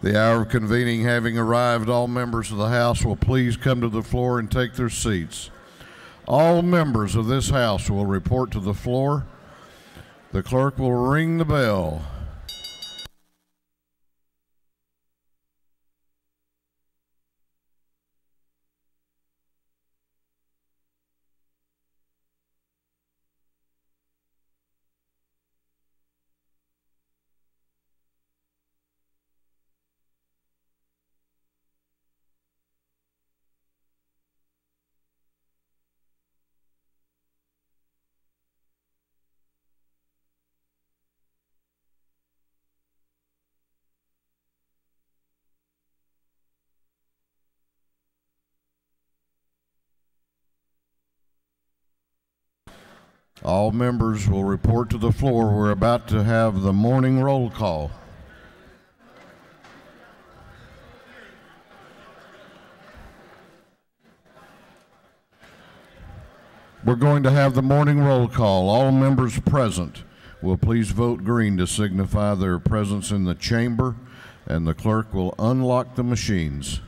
The hour of convening having arrived, all members of the House will please come to the floor and take their seats. All members of this House will report to the floor. The clerk will ring the bell. All members will report to the floor. We're about to have the morning roll call. We're going to have the morning roll call. All members present will please vote green to signify their presence in the chamber, and the clerk will unlock the machines.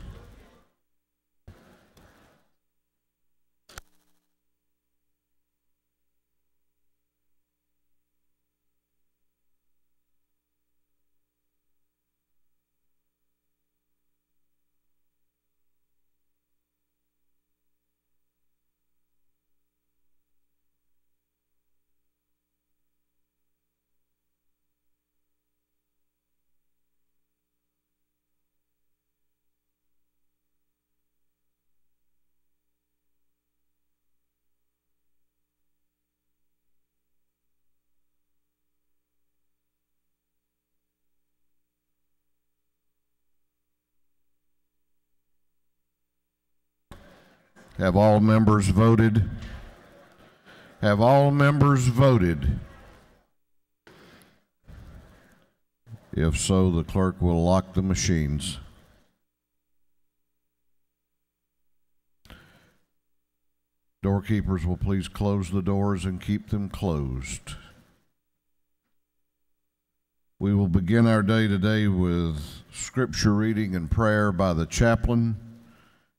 Have all members voted? Have all members voted? If so, the clerk will lock the machines. Doorkeepers will please close the doors and keep them closed. We will begin our day today with scripture reading and prayer by the chaplain,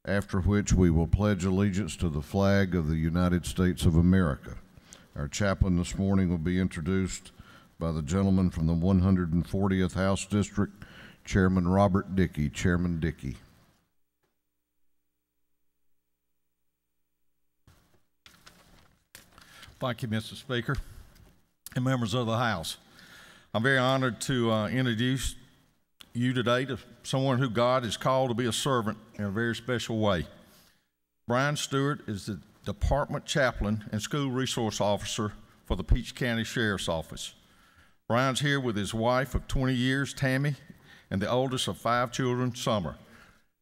after which we will pledge allegiance to the flag of the United States of America. Our chaplain this morning will be introduced by the gentleman from the 140th House District, Chairman Robert Dickey. Chairman Dickey. Thank you, Mr. Speaker, and members of the House. I'm very honored to uh, introduce you today to someone who God has called to be a servant in a very special way. Brian Stewart is the Department Chaplain and School Resource Officer for the Peach County Sheriff's Office. Brian's here with his wife of 20 years, Tammy, and the oldest of five children, Summer.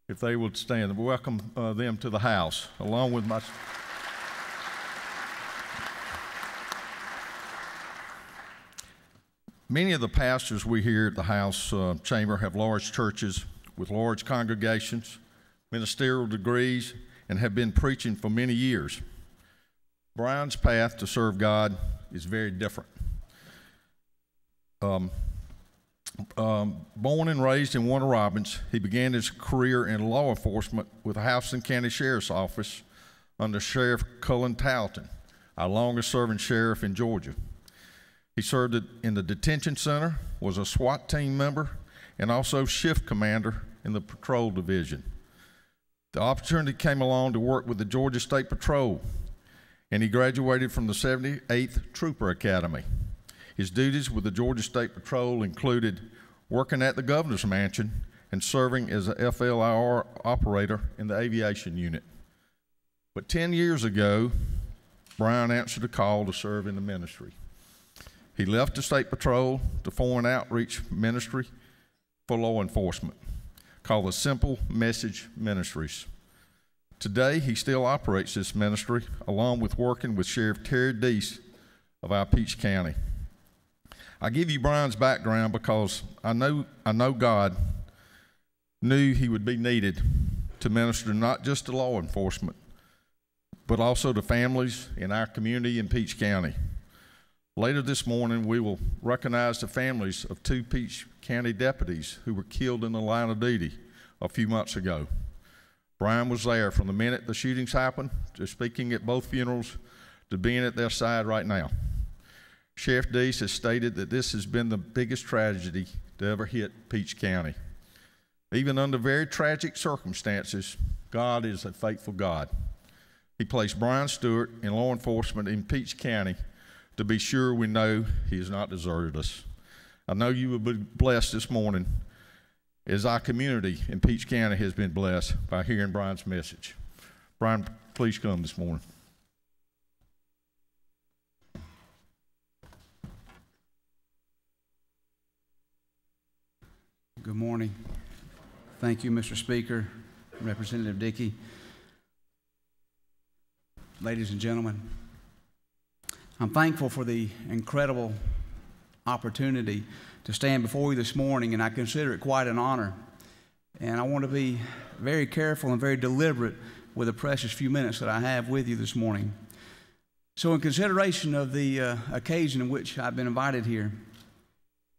If they would stand, welcome uh, them to the house, along with my. Many of the pastors we hear at the House uh, Chamber have large churches with large congregations, ministerial degrees, and have been preaching for many years. Brian's path to serve God is very different. Um, um, born and raised in Warner Robins, he began his career in law enforcement with the Houston County Sheriff's Office under Sheriff Cullen Talton, our longest serving sheriff in Georgia. He served in the detention center, was a SWAT team member, and also shift commander in the patrol division. The opportunity came along to work with the Georgia State Patrol, and he graduated from the 78th Trooper Academy. His duties with the Georgia State Patrol included working at the governor's mansion and serving as a FLIR operator in the aviation unit. But 10 years ago, Brian answered a call to serve in the ministry. He left the state patrol to form an outreach ministry for law enforcement called the Simple Message Ministries. Today, he still operates this ministry along with working with Sheriff Terry Deese of our Peach County. I give you Brian's background because I know, I know God knew he would be needed to minister not just to law enforcement, but also to families in our community in Peach County. Later this morning, we will recognize the families of two Peach County deputies who were killed in the line of duty a few months ago. Brian was there from the minute the shootings happened to speaking at both funerals to being at their side right now. Sheriff Deese has stated that this has been the biggest tragedy to ever hit Peach County. Even under very tragic circumstances, God is a faithful God. He placed Brian Stewart in law enforcement in Peach County to be sure we know he has not deserted us. I know you will be blessed this morning as our community in Peach County has been blessed by hearing Brian's message. Brian, please come this morning. Good morning. Thank you, Mr. Speaker, Representative Dickey. Ladies and gentlemen, I'm thankful for the incredible opportunity to stand before you this morning, and I consider it quite an honor. And I want to be very careful and very deliberate with the precious few minutes that I have with you this morning. So, in consideration of the uh, occasion in which I've been invited here,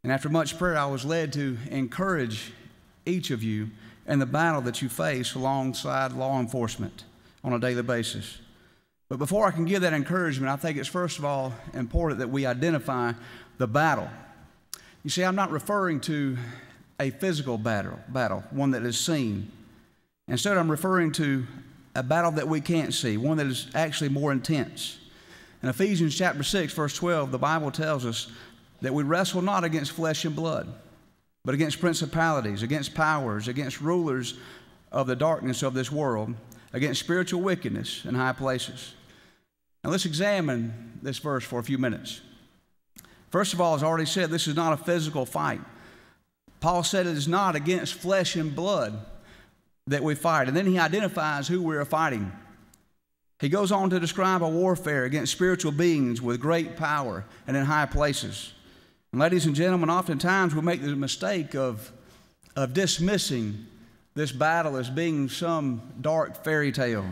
and after much prayer, I was led to encourage each of you in the battle that you face alongside law enforcement on a daily basis. But before I can give that encouragement, I think it's first of all important that we identify the battle. You see, I'm not referring to a physical battle, battle, one that is seen. Instead, I'm referring to a battle that we can't see, one that is actually more intense. In Ephesians chapter 6, verse 12, the Bible tells us that we wrestle not against flesh and blood, but against principalities, against powers, against rulers of the darkness of this world, against spiritual wickedness in high places. Now let's examine this verse for a few minutes. First of all, as I already said, this is not a physical fight. Paul said it is not against flesh and blood that we fight. And then he identifies who we're fighting. He goes on to describe a warfare against spiritual beings with great power and in high places. And ladies and gentlemen, oftentimes we make the mistake of, of dismissing this battle as being some dark fairy tale.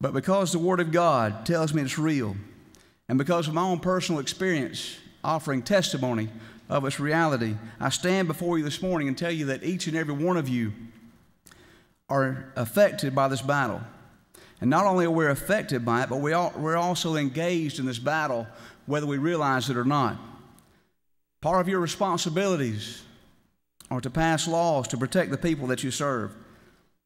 But because the Word of God tells me it's real, and because of my own personal experience offering testimony of its reality, I stand before you this morning and tell you that each and every one of you are affected by this battle. And not only are we affected by it, but we are, we're also engaged in this battle whether we realize it or not. Part of your responsibilities are to pass laws to protect the people that you serve.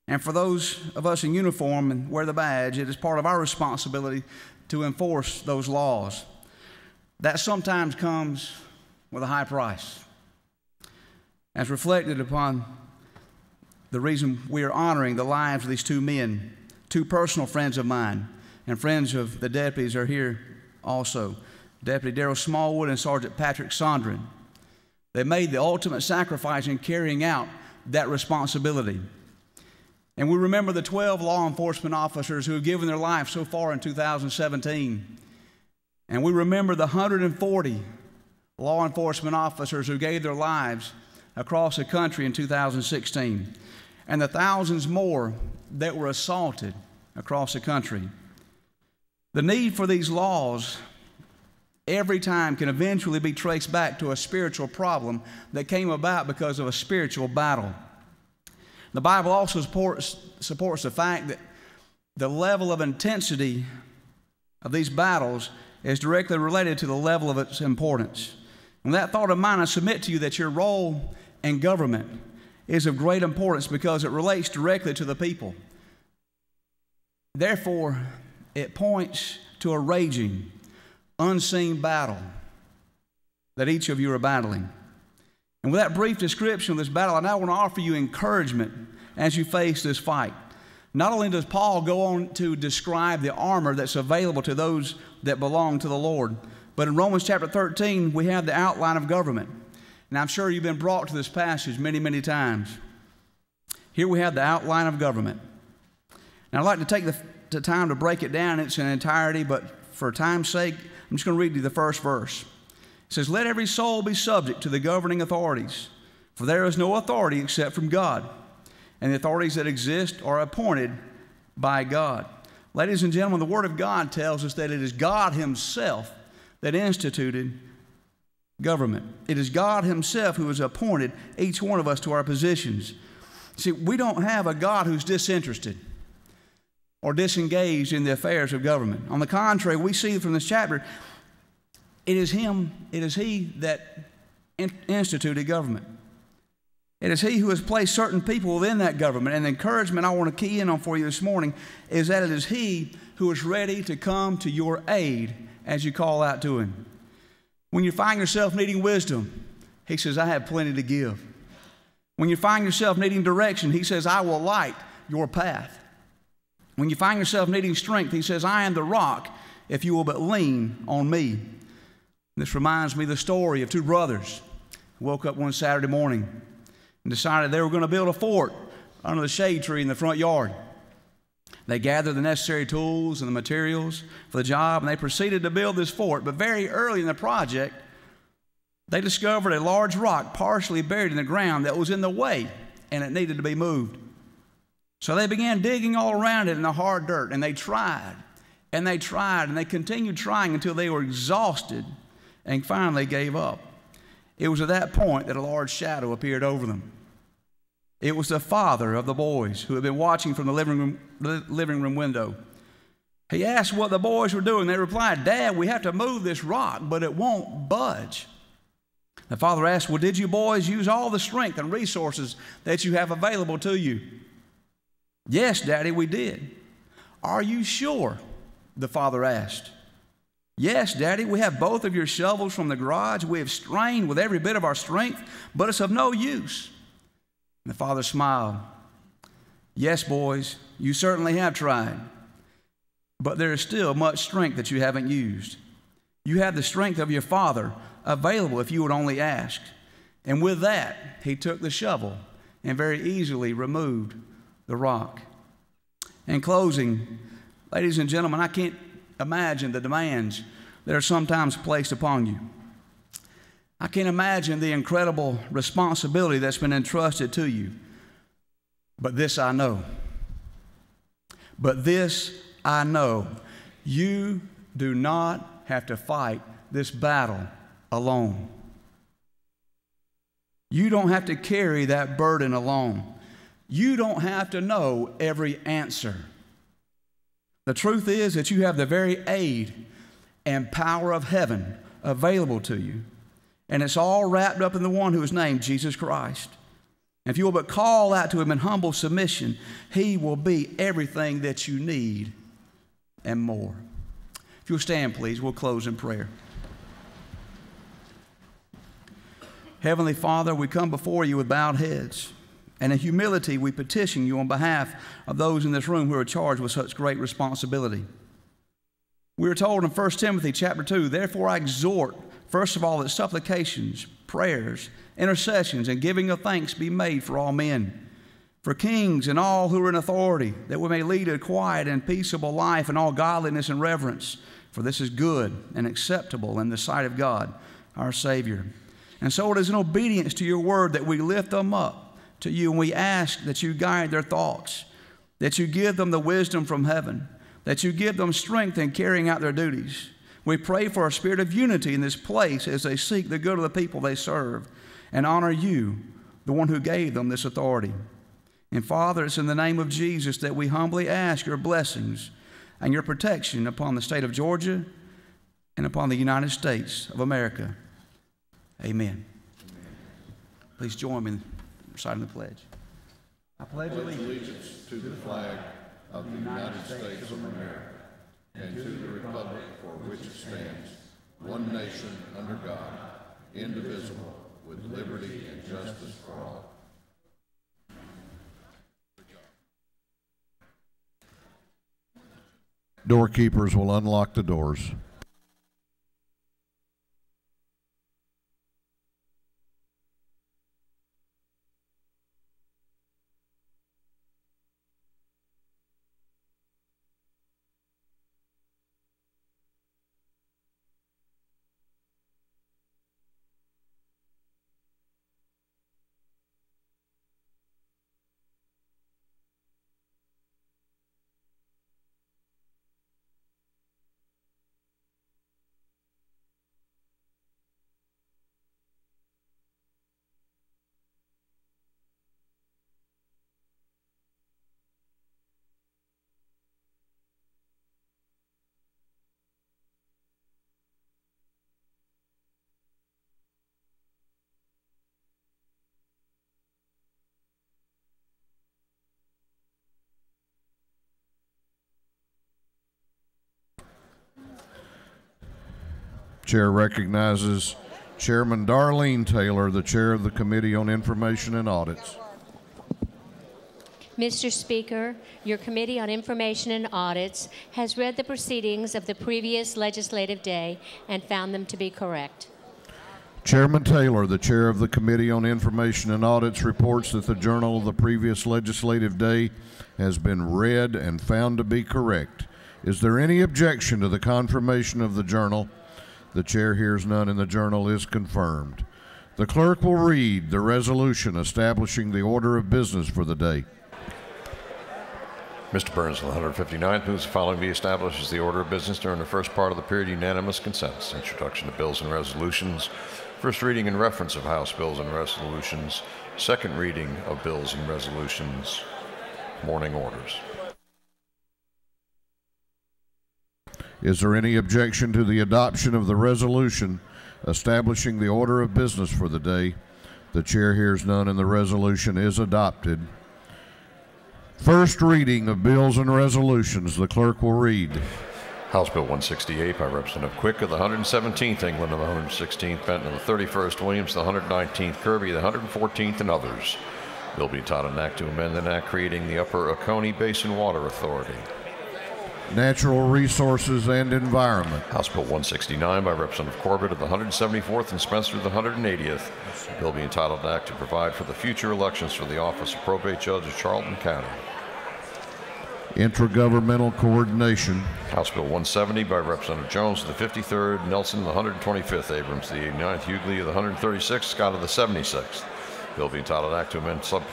And for those of us in uniform and wear the badge, it is part of our responsibility to enforce those laws. That sometimes comes with a high price. As reflected upon the reason we are honoring the lives of these two men, two personal friends of mine, and friends of the deputies are here also Deputy Daryl Smallwood and Sergeant Patrick Sondron. They made the ultimate sacrifice in carrying out that responsibility. And we remember the 12 law enforcement officers who have given their life so far in 2017. And we remember the 140 law enforcement officers who gave their lives across the country in 2016, and the thousands more that were assaulted across the country. The need for these laws every time can eventually be traced back to a spiritual problem that came about because of a spiritual battle. The Bible also supports, supports the fact that the level of intensity of these battles is directly related to the level of its importance. And that thought of mine, I submit to you that your role in government is of great importance because it relates directly to the people. Therefore, it points to a raging, unseen battle that each of you are battling. And with that brief description of this battle, I now want to offer you encouragement as you face this fight. Not only does Paul go on to describe the armor that's available to those that belong to the Lord, but in Romans chapter 13, we have the outline of government. And I'm sure you've been brought to this passage many, many times. Here we have the outline of government. Now, I'd like to take the, the time to break it down in its entirety, but for time's sake, I'm just going to read you the first verse. It says, Let every soul be subject to the governing authorities, for there is no authority except from God, and the authorities that exist are appointed by God. Ladies and gentlemen, the Word of God tells us that it is God Himself that instituted government. It is God Himself who has appointed each one of us to our positions. See, we don't have a God who's disinterested or disengaged in the affairs of government. On the contrary, we see from this chapter, it is Him, it is He that instituted government. It is He who has placed certain people within that government. And the encouragement I want to key in on for you this morning is that it is He who is ready to come to your aid as you call out to Him. When you find yourself needing wisdom, He says, I have plenty to give. When you find yourself needing direction, He says, I will light your path. When you find yourself needing strength, He says, I am the rock if you will but lean on me. This reminds me of the story of two brothers who woke up one Saturday morning and decided they were going to build a fort under the shade tree in the front yard. They gathered the necessary tools and the materials for the job, and they proceeded to build this fort. But very early in the project, they discovered a large rock partially buried in the ground that was in the way, and it needed to be moved. So they began digging all around it in the hard dirt, and they tried, and they tried, and they continued trying until they were exhausted and finally gave up. It was at that point that a large shadow appeared over them. It was the father of the boys who had been watching from the living room, living room window. He asked what the boys were doing. They replied, Dad, we have to move this rock, but it won't budge. The father asked, Well, did you boys use all the strength and resources that you have available to you? Yes, Daddy, we did. Are you sure? The father asked. Yes, Daddy, we have both of your shovels from the garage. We have strained with every bit of our strength, but it's of no use. And the father smiled. Yes, boys, you certainly have tried, but there is still much strength that you haven't used. You have the strength of your father available if you would only ask. And with that, he took the shovel and very easily removed the rock. In closing, ladies and gentlemen, I can't imagine the demands that are sometimes placed upon you. I can't imagine the incredible responsibility that's been entrusted to you. But this I know. But this I know. You do not have to fight this battle alone. You don't have to carry that burden alone. You don't have to know every answer. The truth is that you have the very aid and power of heaven available to you. And it's all wrapped up in the one who is named Jesus Christ. If you will but call out to him in humble submission, he will be everything that you need and more. If you'll stand, please, we'll close in prayer. Heavenly Father, we come before you with bowed heads. And in humility, we petition you on behalf of those in this room who are charged with such great responsibility. We are told in 1 Timothy chapter 2, therefore I exhort, first of all, that supplications, prayers, intercessions, and giving of thanks be made for all men, for kings and all who are in authority, that we may lead a quiet and peaceable life in all godliness and reverence, for this is good and acceptable in the sight of God, our Savior. And so it is in obedience to your word that we lift them up to you, and we ask that you guide their thoughts, that you give them the wisdom from heaven, that you give them strength in carrying out their duties. We pray for a spirit of unity in this place as they seek the good of the people they serve and honor you, the one who gave them this authority. And Father, it's in the name of Jesus that we humbly ask your blessings and your protection upon the state of Georgia and upon the United States of America. Amen. Amen. Please join me reciting the pledge. I pledge allegiance to the flag of the United States of America and to the republic for which it stands, one nation under God, indivisible, with liberty and justice for all. Doorkeepers will unlock the doors. Chair recognizes Chairman Darlene Taylor, the Chair of the Committee on Information and Audits. Mr. Speaker, your Committee on Information and Audits has read the proceedings of the previous legislative day and found them to be correct. Chairman Taylor, the Chair of the Committee on Information and Audits, reports that the journal of the previous legislative day has been read and found to be correct. Is there any objection to the confirmation of the journal? The Chair hears none, and the journal is confirmed. The clerk will read the resolution establishing the order of business for the day. Mr. Burns, the 159th, moves the following be established as the order of business during the first part of the period unanimous consent. Introduction to bills and resolutions. First reading and reference of House bills and resolutions. Second reading of bills and resolutions. Morning orders. Is there any objection to the adoption of the resolution establishing the order of business for the day? The chair hears none, and the resolution is adopted. First reading of bills and resolutions. The clerk will read. House Bill 168 by Representative Quick of the 117th, England of the 116th, Benton of the 31st, Williams the 119th, Kirby the 114th, and others. Bill be taught an act to amend an act creating the Upper Oconee Basin Water Authority. Natural Resources and Environment. House Bill 169 by Representative Corbett of the 174th and Spencer of the 180th. Bill be entitled an act to provide for the future elections for the office of probate judge of Charlton County. Intergovernmental Coordination. House Bill 170 by Representative Jones of the 53rd, Nelson of the 125th, Abrams of the 89th, Hugley of the 136th, Scott of the 76th. Bill be entitled Act to amend sub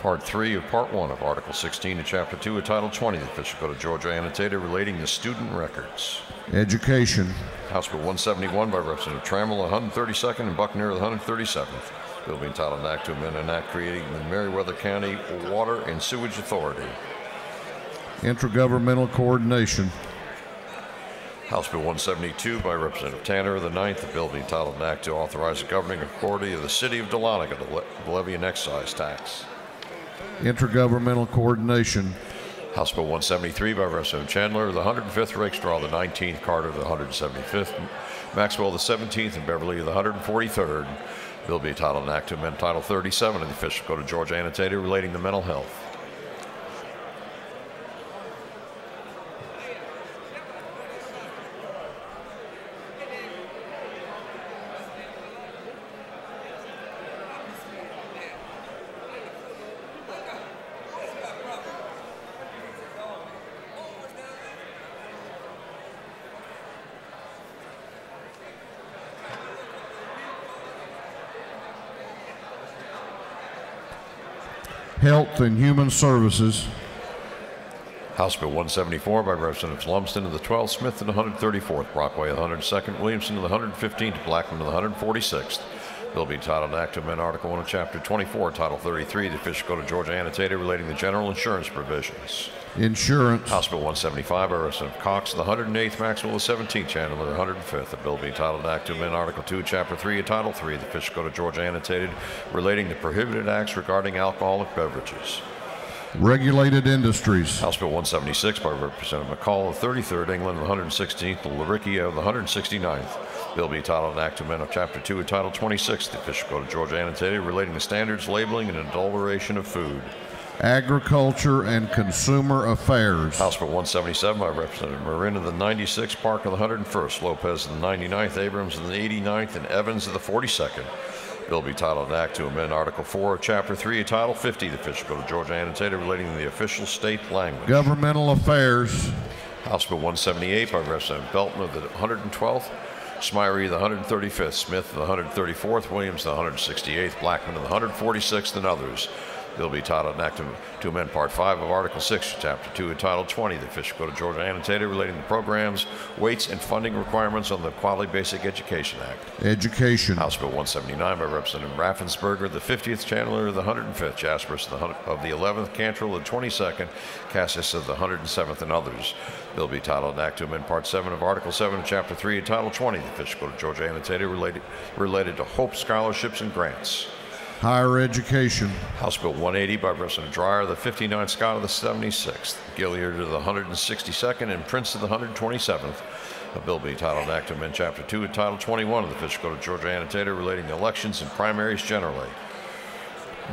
Part 3 of Part 1 of Article 16 and Chapter 2 of Title 20 of the Official Code of Georgia annotated relating to student records. Education. House Bill 171 by Representative Trammell, 132nd, and Buckner of the 137th. Bill be entitled an act to amend an act creating the Meriwether County Water and Sewage Authority. Intergovernmental Coordination. House Bill 172 by Representative Tanner of the 9th. The bill be entitled an act to authorize the governing authority of the city of Dahlonega to le- levy an excise tax. Intergovernmental Coordination. House Bill 173 by Representative Chandler the 105th, Rakestraw the 19th, Carter the 175th, Maxwell the 17th, and Beverly the 143rd. Bill be titled an act to amend Title 37 of the Official Code of Georgia annotated relating to mental health. Health and Human Services. House Bill 174 by Representatives Lumsden of the 12th, Smith of the 134th, Brockway of the 102nd, Williamson of the 115th, Blackmon of the 146th. Bill be titled Act to amend Article 1 of Chapter 24, Title 33 the Official Code of Georgia annotated relating to general insurance provisions. Insurance. House Bill 175 by Representative Cox the 108th, Maxwell of the 17th, Chandler the 105th. The bill be titled Act to amend Article 2, Chapter 3 of Title 3 of the Official Code of Georgia annotated relating to prohibited acts regarding alcoholic beverages. Regulated Industries. House Bill 176 by Representative McCall of 33rd, England the 116th, and of the 169th. Bill be titled an act to amend of Chapter 2 of Title 26 the Official Code of Georgia annotated relating to standards, labeling, and adulteration of food. Agriculture and Consumer Affairs. House Bill 177 by Representative Marin of the 96th, Park of the 101st, Lopez of the 99th, Abrams of the 89th, and Evans of the 42nd. Bill be titled an act to amend Article 4 of Chapter 3 of Title 50 of the Official Code of Georgia annotated relating to the official state language. Governmental Affairs. House Bill 178 by Representative Belton of the 112th, Smyre of the 135th, Smith of the 134th, Williams of the 168th, Blackmon of the 146th, and others. Bill be titled an act to, to amend Part 5 of Article 6, Chapter 2, and Title 20 the Official Code of Georgia annotated relating to programs, weights, and funding requirements on the Quality Basic Education Act. Education. House Bill 179 by Representative Raffensperger, the 50th, Chandler of the 105th, Jasperse of the, of the 11th, Cantrell of the 22nd, Casas of the 107th, and others. Bill be titled an act to amend Part 7 of Article 7, Chapter 3, and Title 20 the Official Code of Georgia annotated related, related to Hope scholarships and grants. Higher Education. House Bill 180 by Representative Dreyer, the 59th, Scott of the 76th, Gilliard of the 162nd, and Prince of the 127th. A bill being titled an act to amend Chapter 2 and Title 21 of the Official Code of Georgia Annotated relating to elections and primaries generally.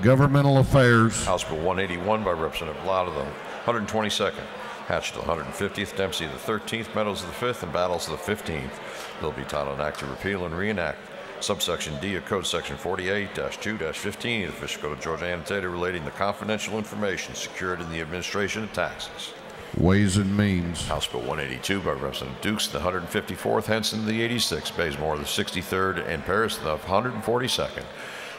Governmental Affairs, House Bill 181 by Representative Blau of the 122nd, Hatch to the 150th, Dempsey of the 13th, Meadows of the 5th, and Battles of the 15th. Bill be titled an act to repeal and reenact subsection D of Code Section 48-2-15 of the Official Code of Georgia Annotated relating to confidential information secured in the administration of taxes. Ways and Means, House Bill 182 by Representative Dukes, the 154th, Henson, the 86th, Bazemore, the 63rd, and Paris, the 142nd.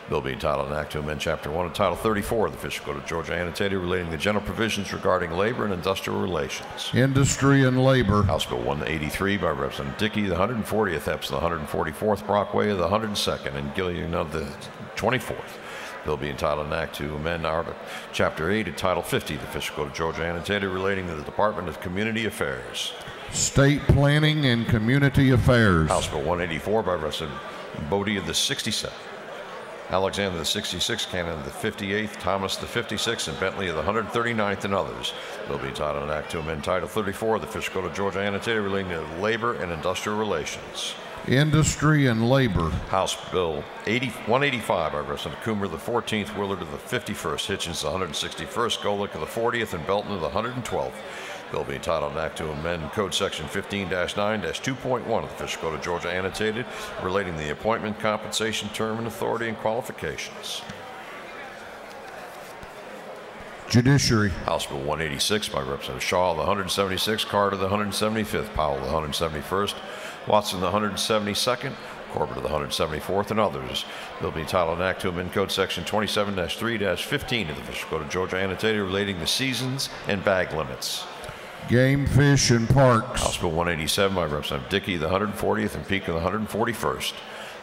Bill being titled an act to amend Chapter 1 of Title 34 of the Official Code of Georgia Annotated relating to general provisions regarding labor and industrial relations. Industry and Labor, House Bill 183 by Representative Dickey, the 140th, Epps, the 144th, Brockway, the 102nd, and Gilligan of the 24th. Bill being entitled an act to amend Chapter 8 of Title 50 of the Official Code of Georgia Annotated relating to the Department of Community Affairs. State Planning and Community Affairs, House Bill 184 by Representative Bodie of the 67th. Alexander the 66th, Cannon the 58th, Thomas the 56th, and Bentley of the 139th, and others. Bill being titled an act to amend Title 34 of the of Georgia Annotated relating to labor and industrial relations. Industry and Labor, House Bill 80, 185 by Representative Coomer the 14th, Willard of the 51st, Hitchens the 161st, Golick of the 40th, and Belton of the 112th. Bill being titled an act to amend Code Section 15-9-2.1 of the Official Code of Georgia Annotated relating the appointment, compensation, term, and authority and qualifications. Judiciary, House Bill 186 by Representative Shaw, the 176th, Carter, the 175th, Powell, the 171st, Watson, the 172nd, Corbett of the 174th, and others. Bill being titled an act to amend Code Section 27-3-15 of the Official Code of Georgia Annotated relating to seasons and bag limits. Game, Fish, and Parks, House Bill 187 by Representative Dickey, the 140th, and Peake of the 141st.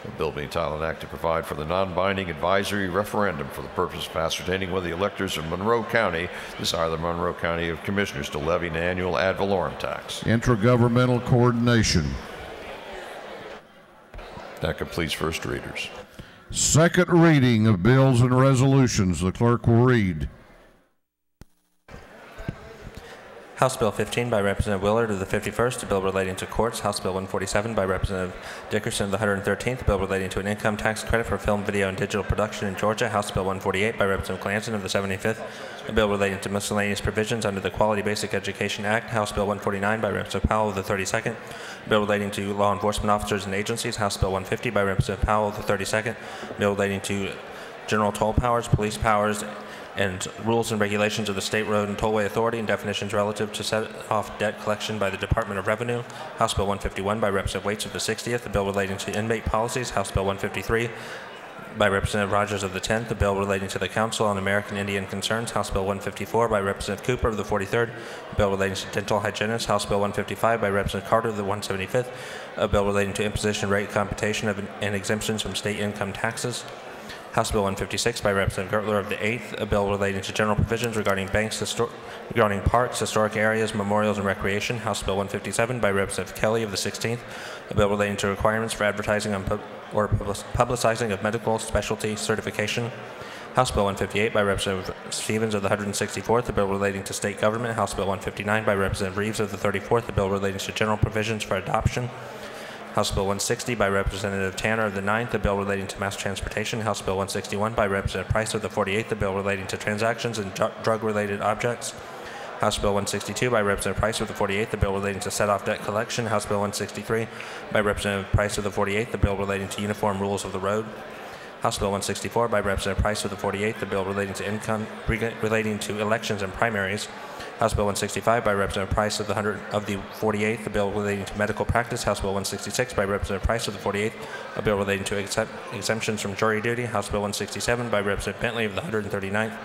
A bill being titled an act to provide for the non-binding advisory referendum for the purpose of ascertaining whether the electors of Monroe County desire the Monroe County of Commissioners to levy an annual ad valorem tax. Intergovernmental Coordination, That completes first readers. Second reading of bills and resolutions. The clerk will read. House Bill 15 by Representative Willard of the 51st, a bill relating to courts. House Bill 147 by Representative Dickerson of the 113th, a bill relating to an income tax credit for film, video, and digital production in Georgia. House Bill 148 by Representative Clancy of the 75th, a bill relating to miscellaneous provisions under the Quality Basic Education Act. House Bill 149 by Representative Powell of the 32nd, a bill relating to law enforcement officers and agencies. House Bill 150 by Representative Powell of the 32nd, a bill relating to general toll powers, police powers, and rules and regulations of the State Road and Tollway Authority and definitions relative to set off debt collection by the Department of Revenue. House Bill 151 by Representative Waites of the 60th, a bill relating to inmate policies. House Bill 153 by Representative Rogers of the 10th, a bill relating to the Council on American Indian Concerns. House Bill 154 by Representative Cooper of the 43rd, a bill relating to dental hygienists. House Bill 155 by Representative Carter of the 175th, a bill relating to imposition rate computation of and exemptions from state income taxes. House Bill 156 by Representative Gurtler of the 8th, a bill relating to general provisions regarding banks, regarding parks, historic areas, memorials, and recreation. House Bill 157 by Representative Kelley of the 16th, a bill relating to requirements for advertising or public- publicizing of medical specialty certification. House Bill 158 by Representative Stephens of the 164th, a bill relating to state government. House Bill 159 by Representative Reeves of the 34th, a bill relating to general provisions for adoption. House Bill 160 by Representative Tanner of the 9th, a bill relating to mass transportation. House Bill 161 by Representative Price of the 48th, a bill relating to transactions and dr- drug-related objects. House Bill 162 by Representative Price of the 48th, a bill relating to set-off debt collection. House Bill 163 by Representative Price of the 48th, a bill relating to uniform rules of the road. House Bill 164 by Representative Price of the 48th, a bill relating to income relating to elections and primaries. House Bill 165 by Representative Price of the 100 of the 48th, a bill relating to medical practice. House Bill 166 by Representative Price of the 48th, a bill relating to exempt, exemptions from jury duty. House Bill 167 by Representative Bentley of the 139th,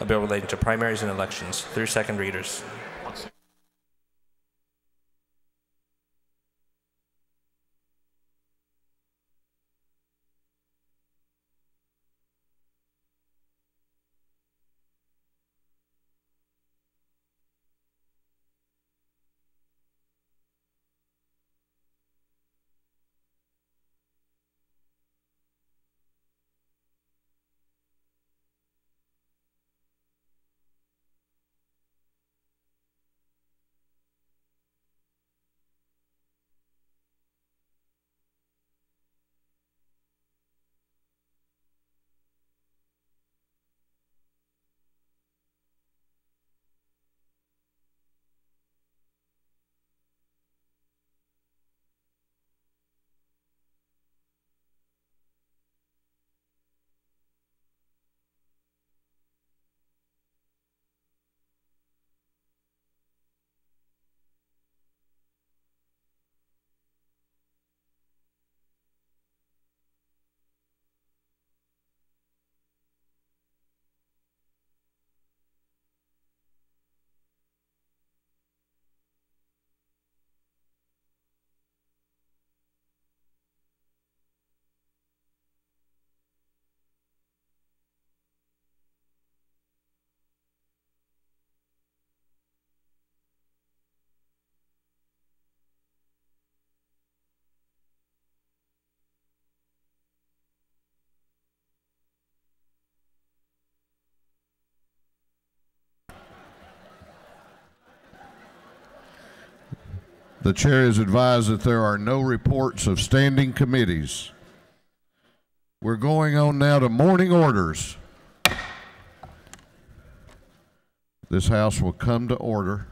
a bill relating to primaries and elections. Through second readers. The chair is advised that there are no reports of standing committees. We're going on now to morning orders. This House will come to order.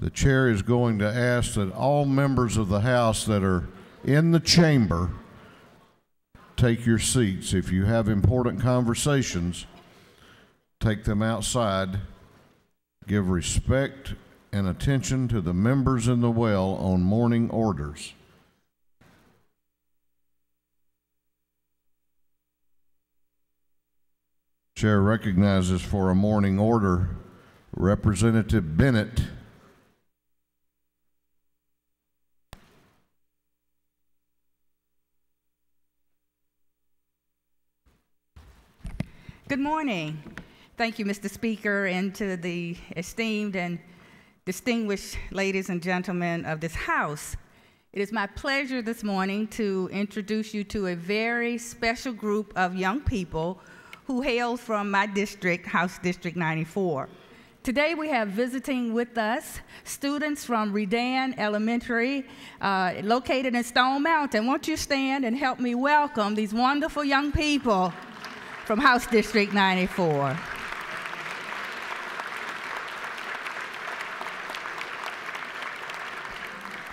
The chair is going to ask that all members of the House that are in the chamber take your seats. If you have important conversations, take them outside. Give respect and attention to the members in the well on morning orders. Chair recognizes for a morning order Representative Bennett. Good morning. Thank you, Mr. Speaker, and to the esteemed and distinguished ladies and gentlemen of this House. It is my pleasure this morning to introduce you to a very special group of young people who hail from my district, House District 94. Today we have visiting with us students from Redan Elementary, uh, located in Stone Mountain. Won't you stand and help me welcome these wonderful young people from House District 94?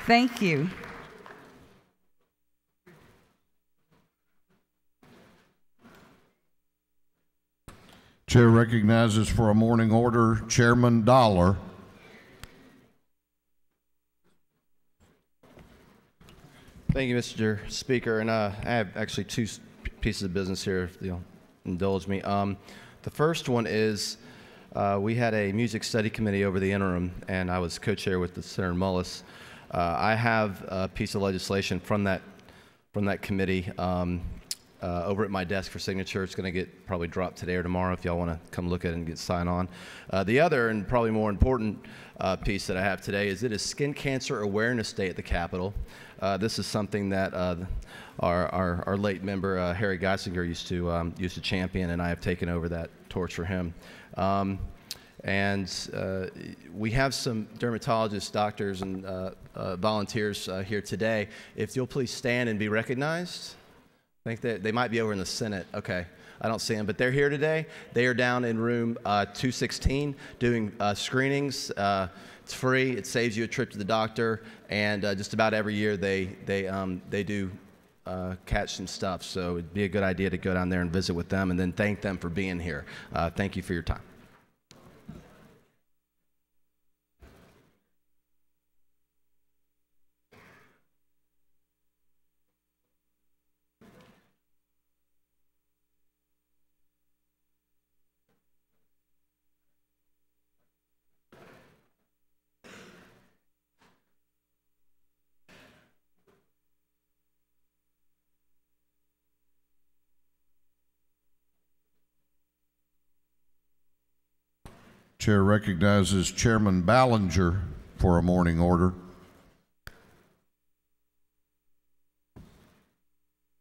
Thank you. Chair recognizes for a morning order Chairman Dollar. Thank you, Mr. Speaker. And uh, I have actually two pieces of business here, if you'll indulge me. Um, the first one is uh, we had a music study committee over the interim, and I was co-chair with the Senator Mullis. Uh, I have a piece of legislation from that from that committee um, uh, over at my desk for signature. It's going to get probably dropped today or tomorrow if y'all want to come look at it and get signed on. Uh, the other and probably more important uh, piece that I have today is it is Skin Cancer Awareness Day at the Capitol. Uh, this is something that uh, our, our, our late member Harry Geisinger used to um, used to champion, and I have taken over that torch for him. Um, and uh, we have some dermatologists, doctors, and uh, uh, volunteers uh, here today. If you'll please stand and be recognized. I think that they might be over in the Senate. Okay. I don't see them, but they're here today. They are down in room uh, 216 doing uh, screenings. It's free. It saves you a trip to the doctor, and just about every year they they um, they do uh, catch some stuff. So it'd be a good idea to go down there and visit with them, and then thank them for being here. Uh, thank you for your time. Chair recognizes Chairman Ballinger for a morning order.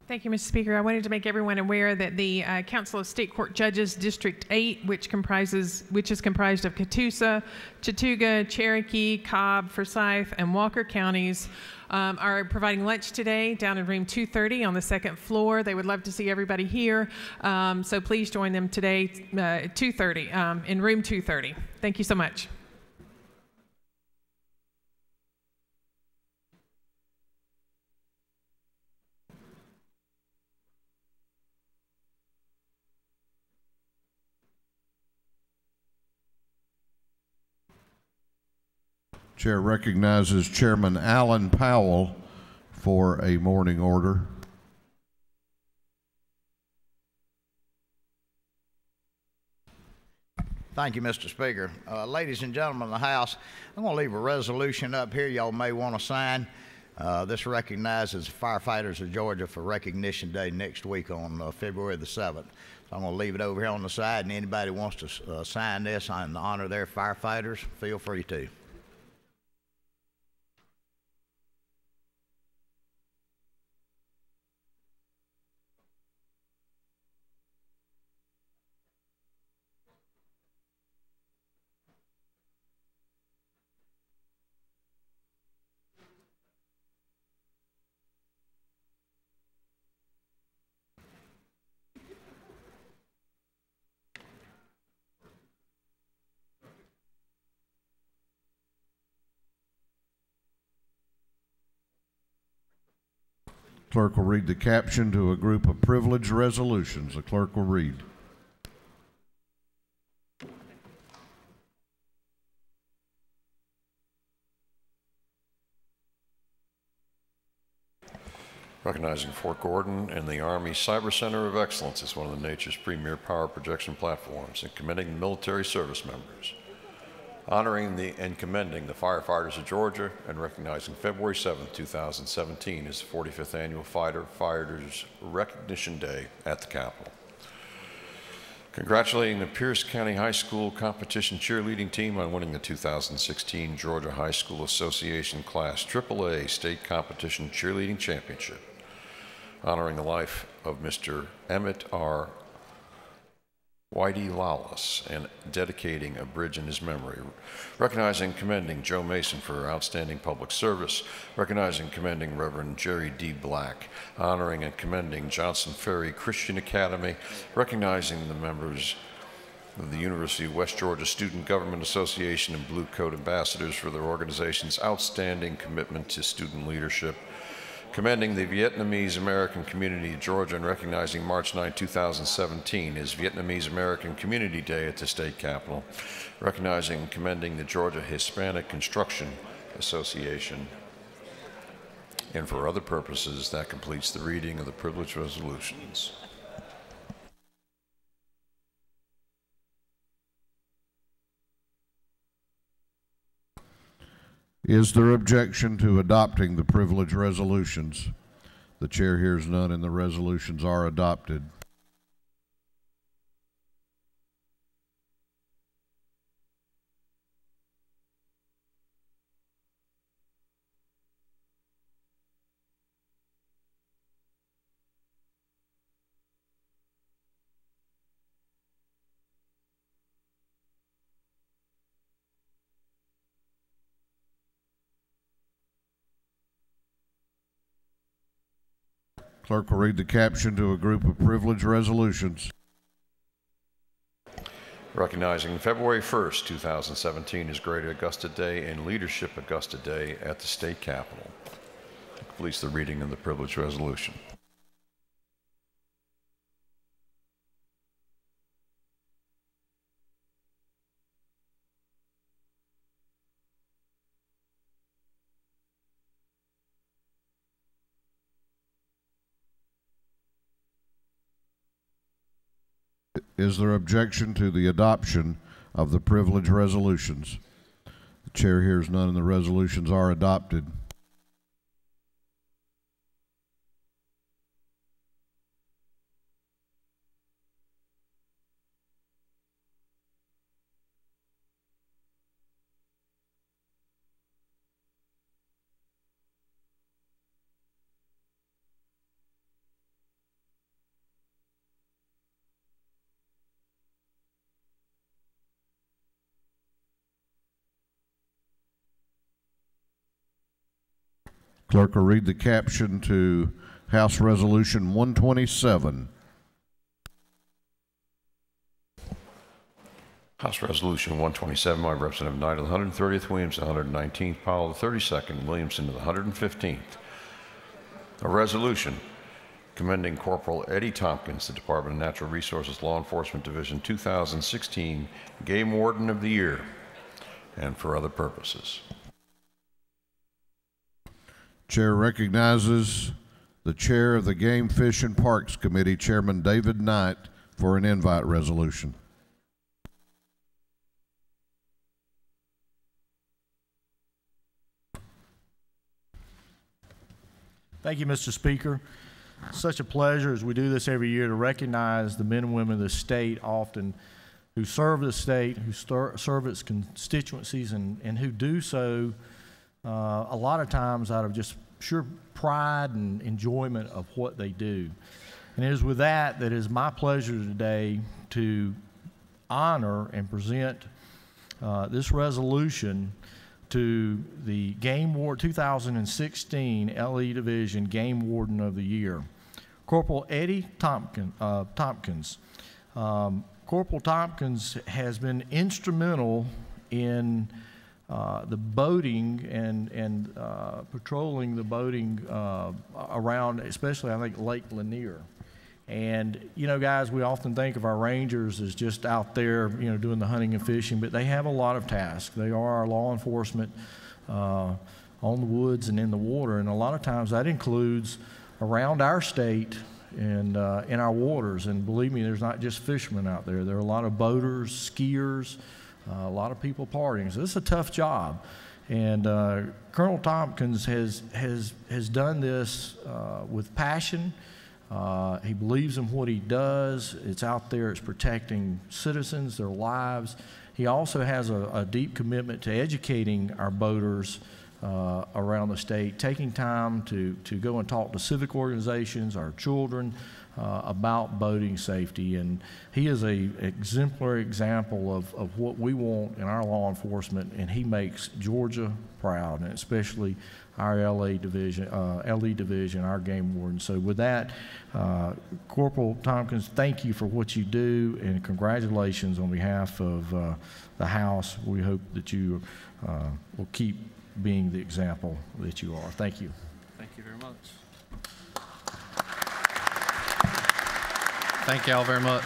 Thank you, Mr. Speaker. I wanted to make everyone aware that the uh, Council of State Court Judges District 8, which comprises which is comprised of Catoosa, Chattooga, Cherokee, Cobb, Forsyth, and Walker counties, um, are providing lunch today down in room 230 on the second floor. They would love to see everybody here, um, so please join them today uh, at 230 um, in room 230. Thank you so much. Chair recognizes Chairman Alan Powell for a morning order. Thank you, Mr. Speaker. Uh, ladies and gentlemen of the House, I'm going to leave a resolution up here y'all may want to sign. Uh, this recognizes firefighters of Georgia for Recognition Day next week on uh, February the 7th. So I'm going to leave it over here on the side, and anybody who wants to uh, sign this in honor of their firefighters, feel free to. Clerk will read the caption to a group of privileged resolutions. The clerk will read. Recognizing Fort Gordon and the Army Cyber Center of Excellence as one of the nature's premier power projection platforms and commending military service members. Honoring the, and commending the firefighters of Georgia and recognizing February 7, 2017 as the 45th Annual Fighter Fighters Recognition Day at the Capitol. Congratulating the Pierce County High School competition cheerleading team on winning the 2016 Georgia High School Association Class AAA State Competition Cheerleading Championship honoring the life of Mr. Emmett R. Whitey Lawless and dedicating a bridge in his memory. Recognizing and commending Joe Mason for outstanding public service. Recognizing and commending Reverend Jerry D. Black. Honoring and commending Johnson Ferry Christian Academy. Recognizing the members of the University of West Georgia Student Government Association and Blue Coat Ambassadors for their organization's outstanding commitment to student leadership commending the Vietnamese American community of Georgia and recognizing March 9, 2017 as Vietnamese American Community Day at the state capitol, recognizing and commending the Georgia Hispanic Construction Association. And for other purposes, that completes the reading of the privilege resolutions. Is there objection to adopting the privilege resolutions? The chair hears none and the resolutions are adopted. Clerk will read the caption to a group of privilege resolutions. Recognizing February 1st, 2017 is Great Augusta Day and Leadership Augusta Day at the state capitol. Completes the reading of the privilege resolution. Is there objection to the adoption of the privilege resolutions? The chair hears none and the resolutions are adopted. Clerk will read the caption to House Resolution 127. House Resolution 127 by Representative Knight of the 130th, Williams the 119th, Powell the 32nd, Williamson to the 115th. A resolution commending Corporal Eddie Tompkins, the Department of Natural Resources Law Enforcement Division 2016 Game Warden of the Year, and for other purposes. Chair recognizes the chair of the Game Fish and Parks Committee, Chairman David Knight, for an invite resolution. Thank you, Mr. Speaker. Such a pleasure as we do this every year to recognize the men and women of the state often who serve the state, who serve its constituencies, and, and who do so uh, a lot of times out of just pure pride and enjoyment of what they do. And it is with that that it is my pleasure today to honor and present uh, this resolution to the Game Ward 2016 LE Division Game Warden of the Year, Corporal Eddie Tompkins. Uh, Tompkins. Um, Corporal Tompkins has been instrumental in uh, the boating and, and uh, patrolling the boating uh, around, especially I think Lake Lanier. And, you know, guys, we often think of our rangers as just out there, you know, doing the hunting and fishing, but they have a lot of tasks. They are our law enforcement uh, on the woods and in the water, and a lot of times that includes around our state and uh, in our waters. And believe me, there's not just fishermen out there. There are a lot of boaters, skiers, a lot of people partying. So this is a tough job. And uh, Colonel Tompkins has, has, has done this uh, with passion. Uh, he believes in what he does. It's out there, it's protecting citizens, their lives. He also has a, a deep commitment to educating our boaters uh, around the state, taking time to, to go and talk to civic organizations, our children, uh, about boating safety. And he is a exemplary example of, of what we want in our law enforcement, and he makes Georgia proud, and especially our LA division, uh, LE division, our game warden. So with that, uh, Corporal Tompkins, thank you for what you do, and congratulations on behalf of uh, the House. We hope that you uh, will keep being the example that you are. Thank you very much. Thank you all very much.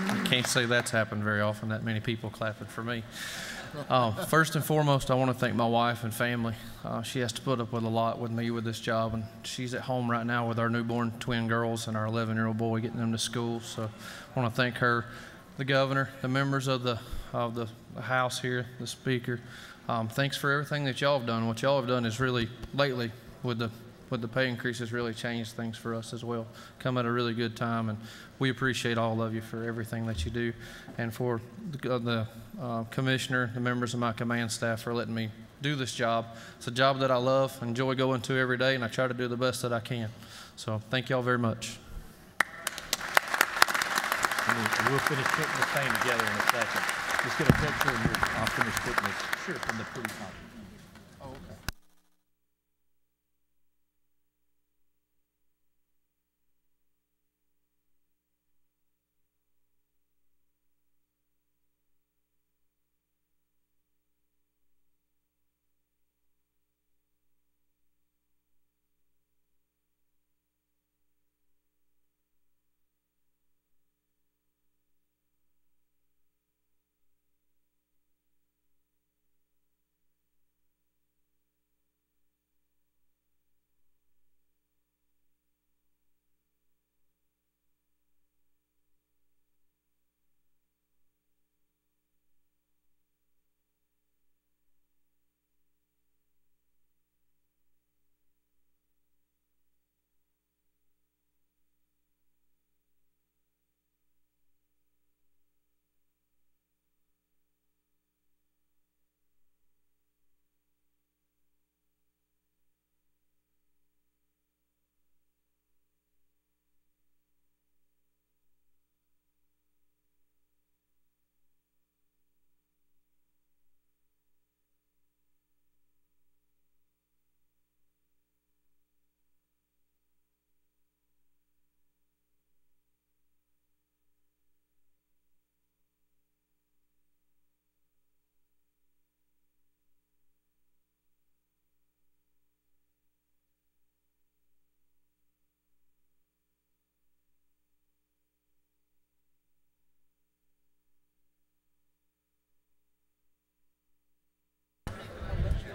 I can't say that's happened very often, that many people clapping for me. Uh, first and foremost, I want to thank my wife and family. Uh, she has to put up with a lot with me with this job, and she's at home right now with our newborn twin girls and our 11 year old boy getting them to school. So I want to thank her, the governor, the members of the, of the House here, the Speaker. Um, thanks for everything that y'all have done. What y'all have done is really, lately, with the with the pay increases really changed things for us as well. Come at a really good time, and we appreciate all of you for everything that you do, and for the, uh, the uh, commissioner, the members of my command staff for letting me do this job. It's a job that I love, enjoy going to every day, and I try to do the best that I can. So thank you all very much. We'll finish putting the thing together in a second. Just get a picture and I'll finish putting this. Sure. From the pretty.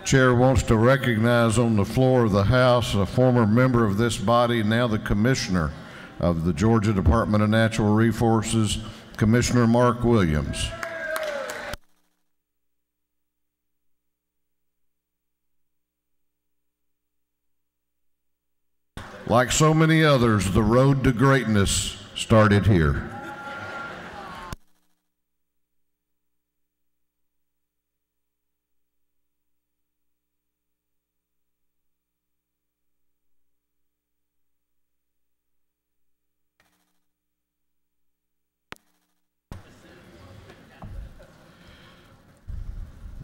Chair wants to recognize on the floor of the House a former member of this body, now the Commissioner of the Georgia Department of Natural Resources, Commissioner Mark Williams. Like so many others, the road to greatness started here.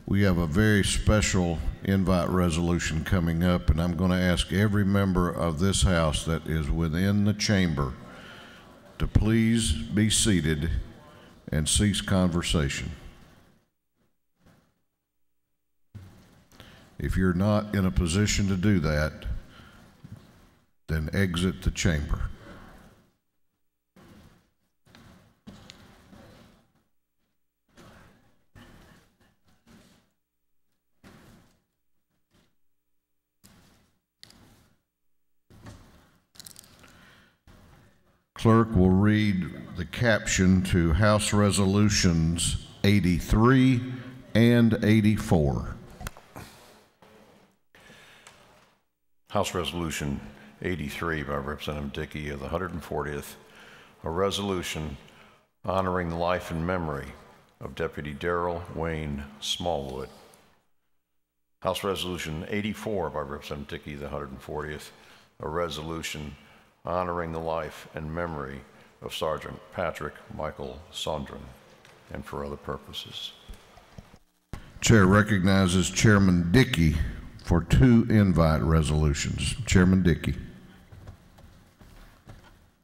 We have a very special invite resolution coming up, and I'm going to ask every member of this House that is within the chamber to please be seated and cease conversation. If you're not in a position to do that, then exit the chamber. Clerk will read the caption to House Resolutions 83 and 84. House Resolution 83 by Representative Dickey of the 140th, a resolution honoring the life and memory of Deputy Darrell Wayne Smallwood. House Resolution 84 by Representative Dickey of the 140th, a resolution honoring the life and memory of Sergeant Patrick Michael Sondron, and for other purposes. Chair recognizes Chairman Dickey for two invite resolutions. Chairman Dickey.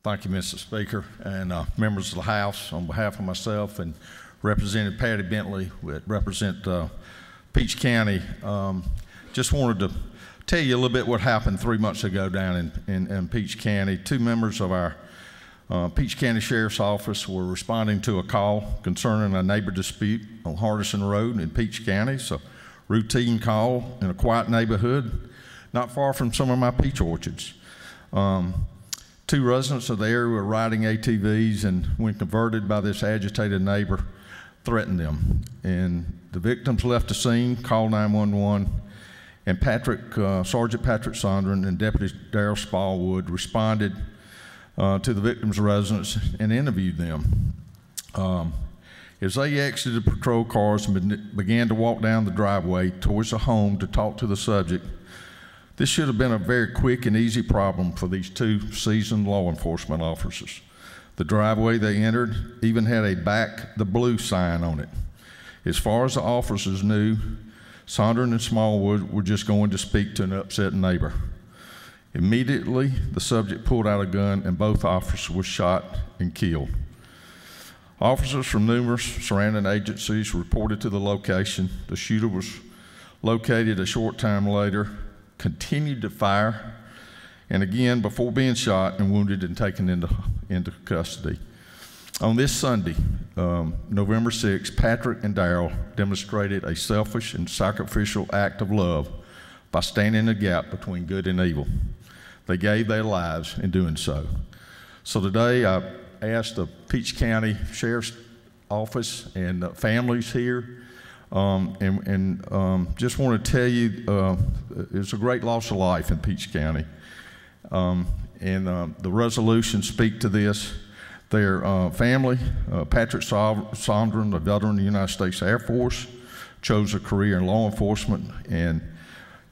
Thank you, Mr. Speaker, and uh, members of the House. On behalf of myself and Representative Patty Bentley, we represent uh, Peach County. Um, just wanted to tell you a little bit what happened three months ago down in, in, in Peach County. Two members of our uh, Peach County Sheriff's Office were responding to a call concerning a neighbor dispute on Hardison Road in Peach County. So, routine call in a quiet neighborhood, not far from some of my peach orchards. Um, two residents of the area were riding ATVs, and when converted by this agitated neighbor, threatened them. And the victims left the scene, called 911 and Patrick, uh, Sergeant Patrick Sondron and Deputy Darrell Smallwood responded uh, to the victim's residence and interviewed them. Um, as they exited the patrol cars and began to walk down the driveway towards the home to talk to the subject, this should have been a very quick and easy problem for these two seasoned law enforcement officers. The driveway they entered even had a back the blue sign on it. As far as the officers knew, Sondron and Smallwood were just going to speak to an upset neighbor. Immediately, the subject pulled out a gun and both officers were shot and killed. Officers from numerous surrounding agencies reported to the location. The shooter was located a short time later, continued to fire, and again, before being shot and wounded and taken into, into custody. On this Sunday, um, November 6, Patrick and Darrell demonstrated a selfish and sacrificial act of love by standing in the gap between good and evil. They gave their lives in doing so. So today, I asked the Peach County Sheriff's Office and families here, um, and, and um, just want to tell you uh, it's a great loss of life in Peach County. Um, and uh, the resolutions speak to this. Their uh, family, uh, Patrick Sondron, a veteran of the United States Air Force, chose a career in law enforcement and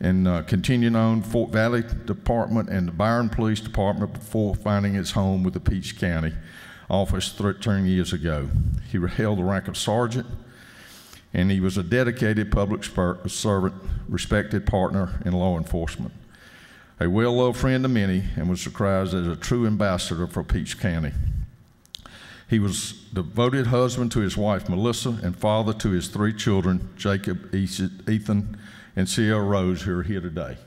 and uh, continued on Fort Valley Department and the Byron Police Department before finding his home with the Peach County office 13 years ago. He held the rank of sergeant, and he was a dedicated public servant, respected partner in law enforcement. A well loved friend of many, and was described as a true ambassador for Peach County. He was devoted husband to his wife Melissa and father to his three children, Jacob, Ethan, and Sierra Rose, who are here today.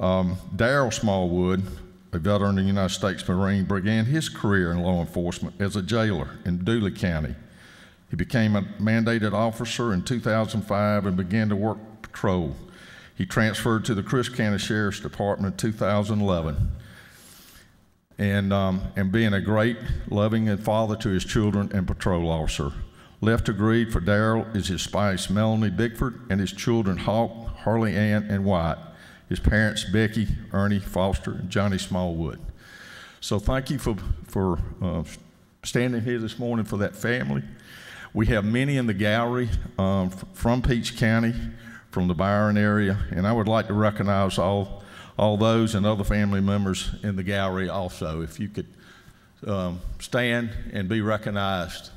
Um, Darrell Smallwood, a veteran of the United States Marine, began his career in law enforcement as a jailer in Dooly County. He became a mandated officer in 2005 and began to work patrol. He transferred to the Crisp County Sheriff's Department in 2011 and, um, and being a great, loving father to his children and patrol officer. Left agreed for Darrell is his spouse Melanie Bickford and his children Hawk, Harley Ann, and White. His parents Becky, Ernie Foster, and Johnny Smallwood. So thank you for, for uh, standing here this morning for that family. We have many in the gallery um, from Peach County, from the Byron area, and I would like to recognize all all those and other family members in the gallery also. If you could um, stand and be recognized.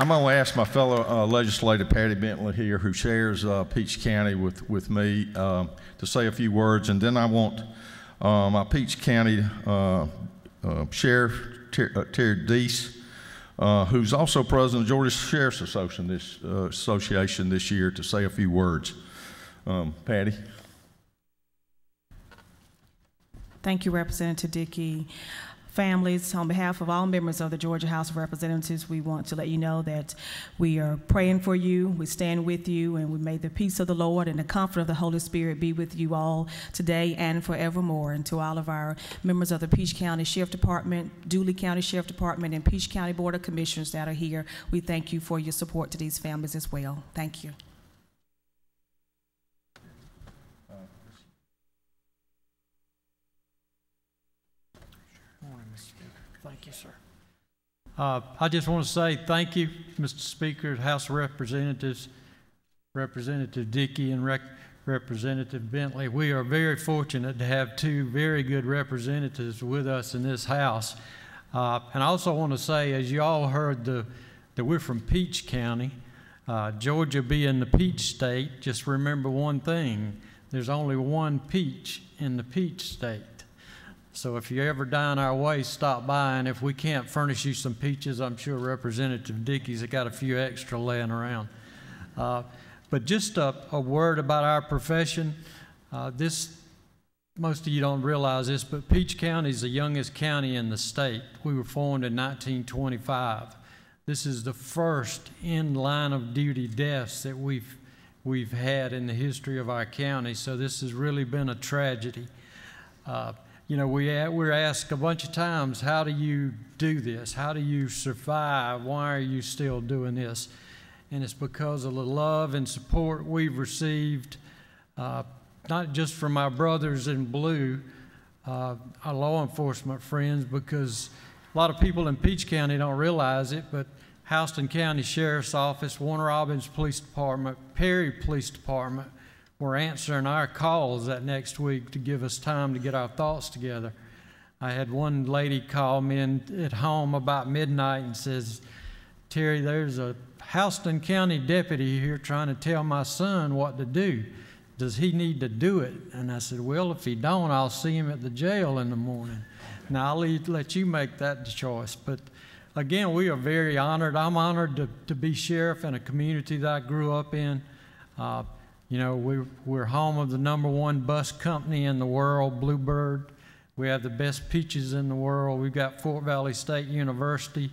I'm going to ask my fellow uh, legislator, Patty Bentley, here, who shares uh, Peach County with, with me, uh, to say a few words, and then I want uh, my Peach County uh, uh, Sheriff Ter- uh, Terry Deese, uh, who's also president of Georgia Sheriff's Association this, uh, Association this year, to say a few words. Um, Patty. Thank you, Representative Dickey. Families, on behalf of all members of the Georgia House of Representatives, we want to let you know that we are praying for you, we stand with you, and we may the peace of the Lord and the comfort of the Holy Spirit be with you all today and forevermore. And to all of our members of the Peach County Sheriff Department, Dooly County Sheriff Department, and Peach County Board of Commissioners that are here, we thank you for your support to these families as well. Thank you. Morning, Mr. Speaker. Thank you, sir. Uh, I just want to say thank you, Mr. Speaker, House of Representatives, Representative Dickey and Rec- Representative Bentley. We are very fortunate to have two very good representatives with us in this House. Uh, and I also want to say, as you all heard, the, that we're from Peach County. Uh, Georgia being the peach state, just remember one thing there's only one peach in the peach state. So if you ever dine our way, stop by, and if we can't furnish you some peaches, I'm sure Representative Dickey's got a few extra laying around. Uh, but just a, a, word about our profession. Uh, this, most of you don't realize this, but Peach County is the youngest county in the state. We were formed in 1925. This is the first in line of duty deaths that we've we've had in the history of our county. So this has really been a tragedy. Uh, you know, we, we're asked a bunch of times, how do you do this? How do you survive? Why are you still doing this? And it's because of the love and support we've received, uh, not just from our brothers in blue, uh, our law enforcement friends, because a lot of people in Peach County don't realize it, but Houston County Sheriff's Office, Warner Robins Police Department, Perry Police Department, were answering our calls that next week to give us time to get our thoughts together. I had one lady call me in at home about midnight and says, Terry, there's a Houston County deputy here trying to tell my son what to do. Does he need to do it? And I said, Well, if he don't, I'll see him at the jail in the morning. Now I'll let you make that choice. But again, we are very honored. I'm honored to, to be sheriff in a community that I grew up in. Uh, you know, we, we're home of the number one bus company in the world, Blue Bird. We have the best peaches in the world. We've got Fort Valley State University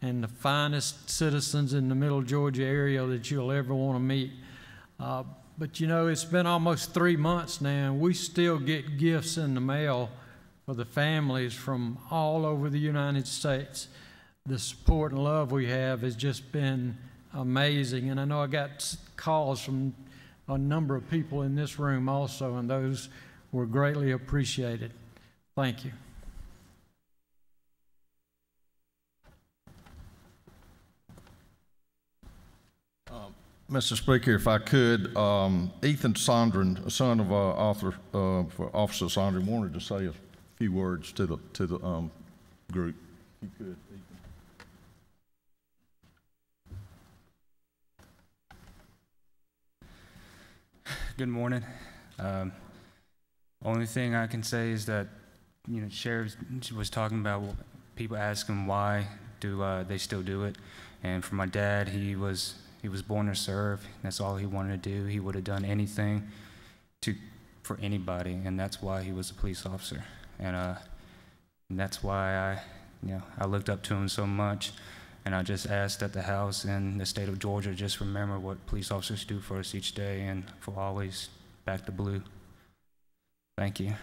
and the finest citizens in the middle Georgia area that you'll ever want to meet. Uh, but you know, it's been almost three months now, and we still get gifts in the mail for the families from all over the United States. The support and love we have has just been amazing. And I know I got calls from a number of people in this room also, and those were greatly appreciated. Thank you. Mr. Speaker, if I could, um, Ethan Sondron, son of uh, author uh, Officer Sondron, wanted to say a few words to the to the um, group. You could, Ethan. Good morning. Um, only thing I can say is that you know, sheriff was talking about people asking why do uh, they still do it, and for my dad, he was he was born to serve. That's all he wanted to do. He would have done anything to for anybody, and that's why he was a police officer. And, uh, and that's why I, you know, I looked up to him so much. And I just ask that the House and the state of Georgia just remember what police officers do for us each day and for always back to blue. Thank you.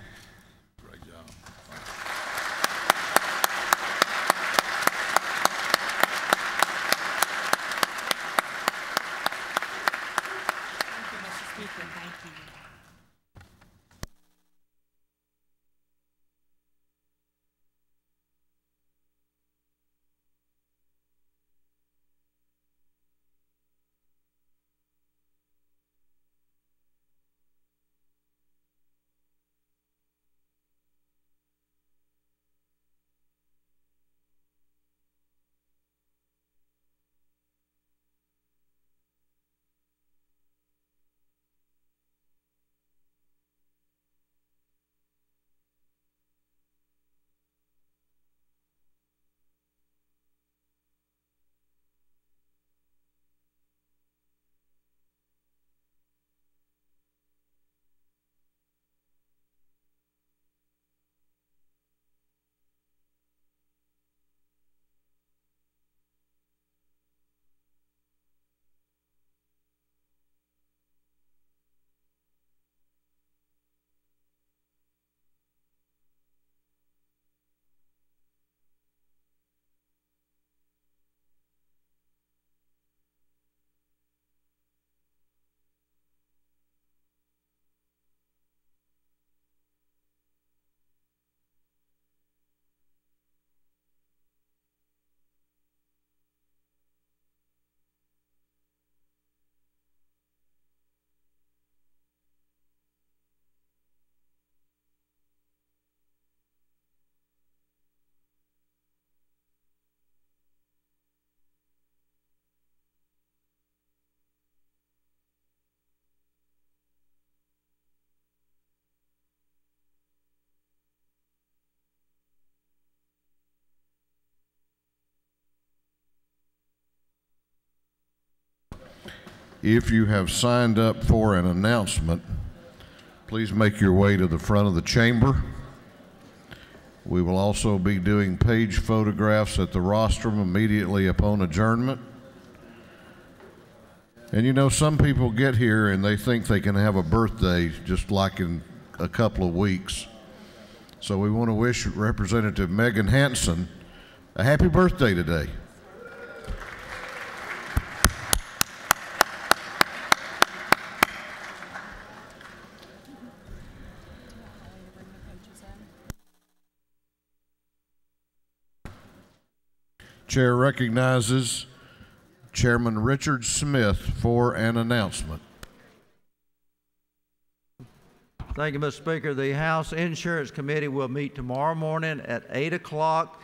If you have signed up for an announcement, please make your way to the front of the chamber. We will also be doing page photographs at the rostrum immediately upon adjournment. And you know, some people get here and they think they can have a birthday just like in a couple of weeks. So we want to wish Representative Meagan Hanson a happy birthday today. Chair recognizes Chairman Richard Smith for an announcement. Thank you, Mr. Speaker. The House Insurance Committee will meet tomorrow morning at 8 o'clock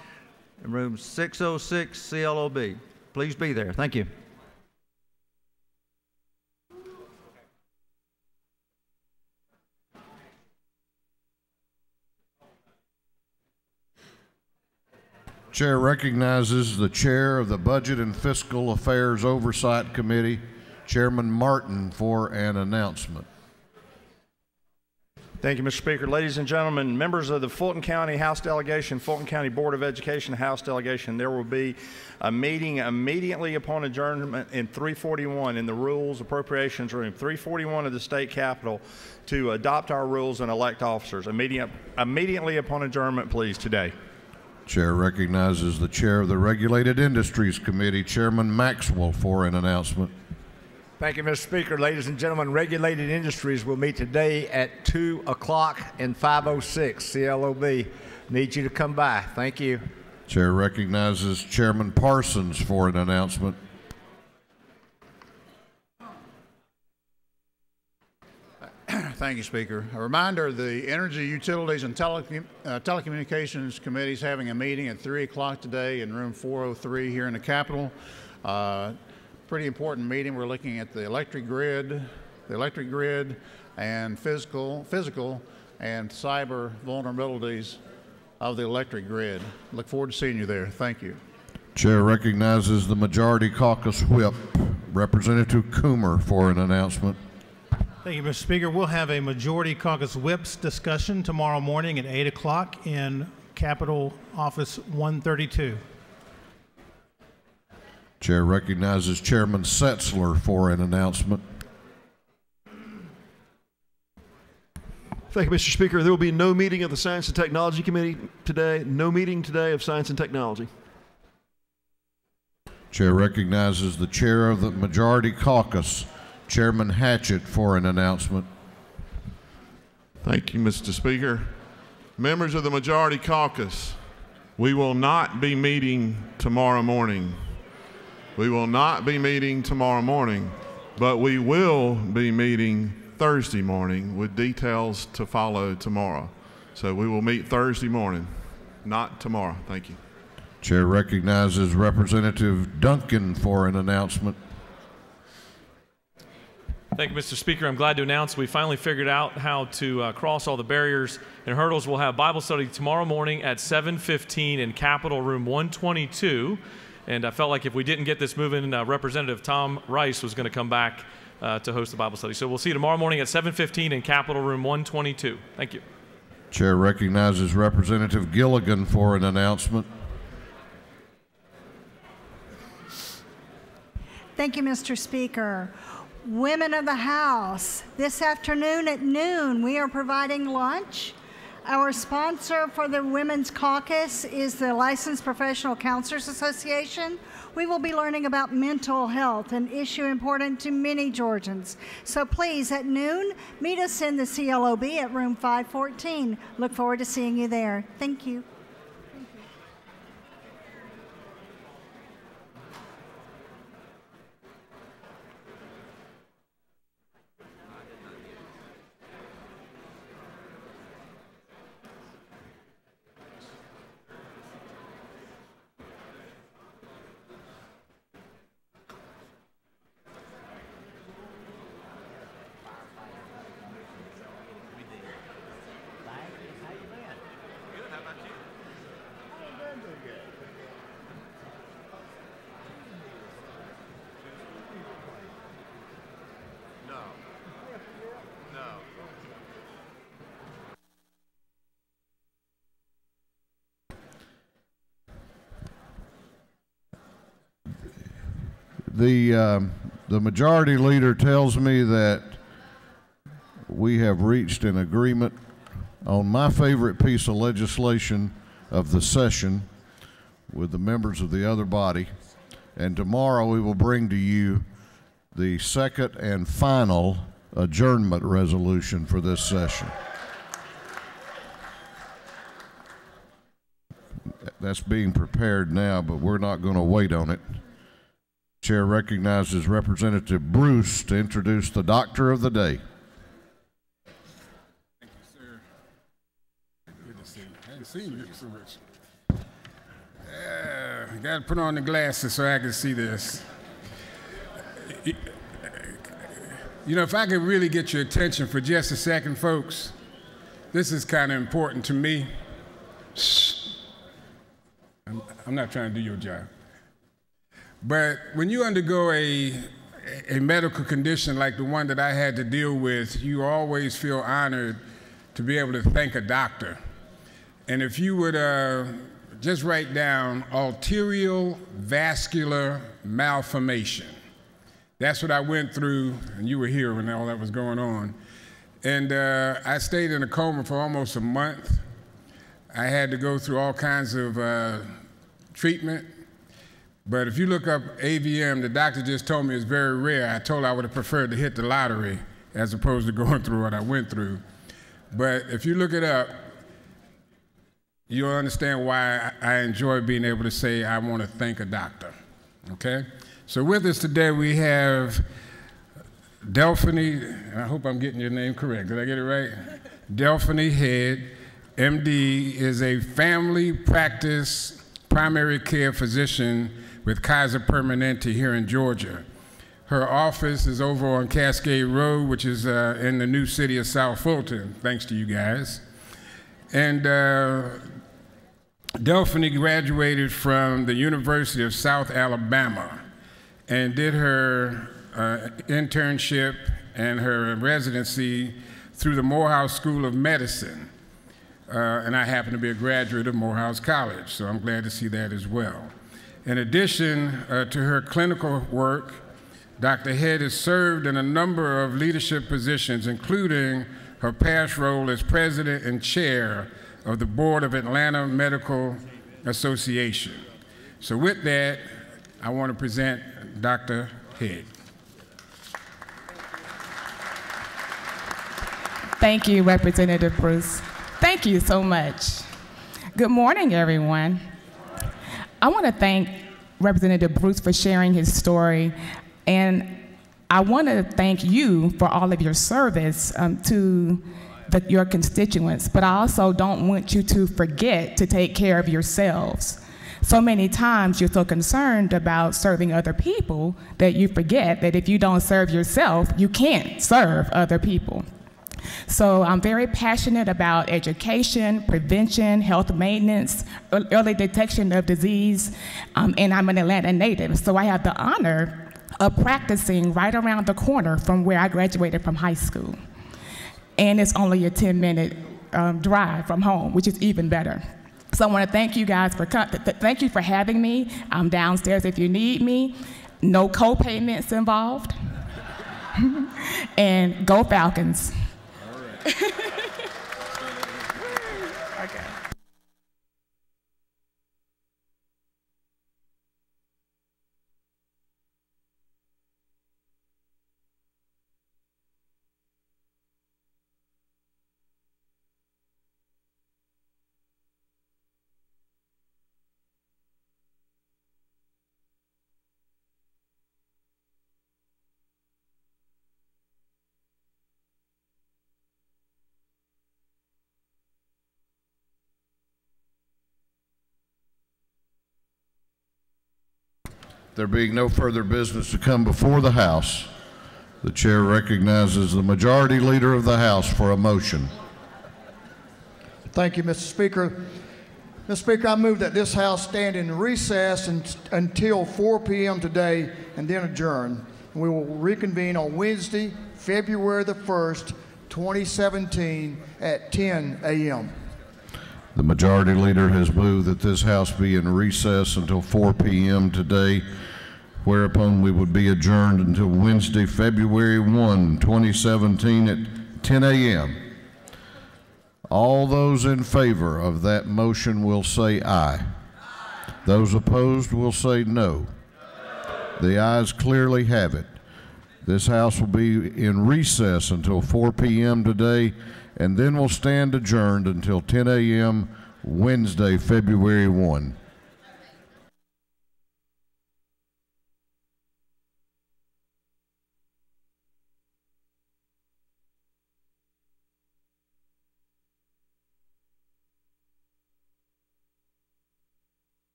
in room 606 CLOB. Please be there. Thank you. Chair recognizes the Chair of the Budget and Fiscal Affairs Oversight Committee, Chairman Martin, for an announcement. Thank you, Mr. Speaker. Ladies and gentlemen, members of the Fulton County House Delegation, Fulton County Board of Education House Delegation, there will be a meeting immediately upon adjournment in 341 in the Rules Appropriations Room, 341 of the State Capitol, to adopt our rules and elect officers. Immediate, immediately upon adjournment, please, today. Chair recognizes the Chair of the Regulated Industries Committee, Chairman Maxwell, for an announcement. Thank you, Mr. Speaker. Ladies and gentlemen, Regulated Industries will meet today at 2 o'clock in 506 CLOB. Need you to come by. Thank you. Chair recognizes Chairman Parsons for an announcement. Thank you, Speaker. A reminder, the Energy, Utilities, and Tele uh, Telecommunications Committee is having a meeting at 3 o'clock today in room 403 here in the Capitol. Uh, pretty important meeting. We're looking at the electric grid, the electric grid, and physical, physical and cyber vulnerabilities of the electric grid. Look forward to seeing you there. Thank you. Chair recognizes the Majority Caucus Whip, Representative Coomer, for an announcement. Thank you, Mr. Speaker. We'll have a Majority Caucus Whips discussion tomorrow morning at 8 o'clock in Capitol Office 132. Chair recognizes Chairman Setzler for an announcement. Thank you, Mr. Speaker. There will be no meeting of the Science and Technology Committee today. No meeting today of Science and Technology. Chair recognizes the Chair of the Majority Caucus, Chairman Hatchett, for an announcement. Thank you, Mr. Speaker. Members of the Majority Caucus, we will not be meeting tomorrow morning. We will not be meeting tomorrow morning, but we will be meeting Thursday morning with details to follow tomorrow. So we will meet Thursday morning, not tomorrow. Thank you. Chair recognizes Representative Duncan for an announcement. Thank you, Mr. Speaker. I'm glad to announce we finally figured out how to uh, cross all the barriers and hurdles. We'll have Bible study tomorrow morning at 7:15 in Capitol Room 122. And I felt like if we didn't get this moving, uh, Representative Tom Rice was going to come back uh, to host the Bible study. So we'll see you tomorrow morning at 7:15 in Capitol Room 122. Thank you. Chair recognizes Representative Gilligan for an announcement. Thank you, Mr. Speaker. Women of the House, this afternoon at noon, we are providing lunch. Our sponsor for the Women's Caucus is the Licensed Professional Counselors Association. We will be learning about mental health, an issue important to many Georgians. So please, at noon, meet us in the CLOB at room 514. Look forward to seeing you there. Thank you. The, um, the majority leader tells me that we have reached an agreement on my favorite piece of legislation of the session with the members of the other body. And tomorrow we will bring to you the second and final adjournment resolution for this session. That's being prepared now, but we're not going to wait on it. Chair recognizes Representative Bruce to introduce the Doctor of the Day. Thank you, sir. Good to see you. I hadn't seen you so much. Uh, Got to put on the glasses so I can see this. You know, if I could really get your attention for just a second, folks, this is kind of important to me. Shh. I'm, I'm not trying to do your job. But when you undergo a, a medical condition like the one that I had to deal with, you always feel honored to be able to thank a doctor. And if you would uh, just write down arterial vascular malformation. That's what I went through, and you were here when all that was going on. And uh, I stayed in a coma for almost a month. I had to go through all kinds of uh, treatment. But if you look up AVM, the doctor just told me it's very rare. I told her I would have preferred to hit the lottery as opposed to going through what I went through. But if you look it up, you'll understand why I enjoy being able to say I want to thank a doctor. Okay? So with us today we have Delphine, I hope I'm getting your name correct. Did I get it right? Delphine Head, MD, is a family practice primary care physician with Kaiser Permanente here in Georgia. Her office is over on Cascade Road, which is uh, in the new city of South Fulton, thanks to you guys. And uh, Delphine graduated from the University of South Alabama and did her uh, internship and her residency through the Morehouse School of Medicine. Uh, and I happen to be a graduate of Morehouse College, so I'm glad to see that as well. In addition uh, to her clinical work, Dr. Head has served in a number of leadership positions, including her past role as president and chair of the board of Atlanta Medical Association. So, with that, I want to present Dr. Head. Thank you, Representative Bruce. Thank you so much. Good morning, everyone. I want to thank Representative Bruce for sharing his story, and I want to thank you for all of your service um, to the, your constituents, but I also don't want you to forget to take care of yourselves. So many times you're so concerned about serving other people that you forget that if you don't serve yourself, you can't serve other people. So I'm very passionate about education, prevention, health maintenance, early detection of disease, um, and I'm an Atlanta native. So I have the honor of practicing right around the corner from where I graduated from high school. And it's only a 10 minute um, drive from home, which is even better. So I want to thank you guys for th thank you for having me. I'm downstairs if you need me. No co-payments involved. and go Falcons. Okay. There being no further business to come before the House, the chair recognizes the majority leader of the House for a motion. Thank you, Mr. Speaker. Mr. Speaker, I move that this House stand in recess un- until 4 p.m. today and then adjourn. We will reconvene on Wednesday, February the 1st, 2017 at 10 a.m. The majority leader has moved that this House be in recess until 4 p.m. today. Whereupon we would be adjourned until Wednesday, February 1, 2017 at 10 a.m. All those in favor of that motion will say aye. Those opposed will say no. The ayes clearly have it. This House will be in recess until 4 p.m. today, and then will stand adjourned until 10 a.m. Wednesday, February 1.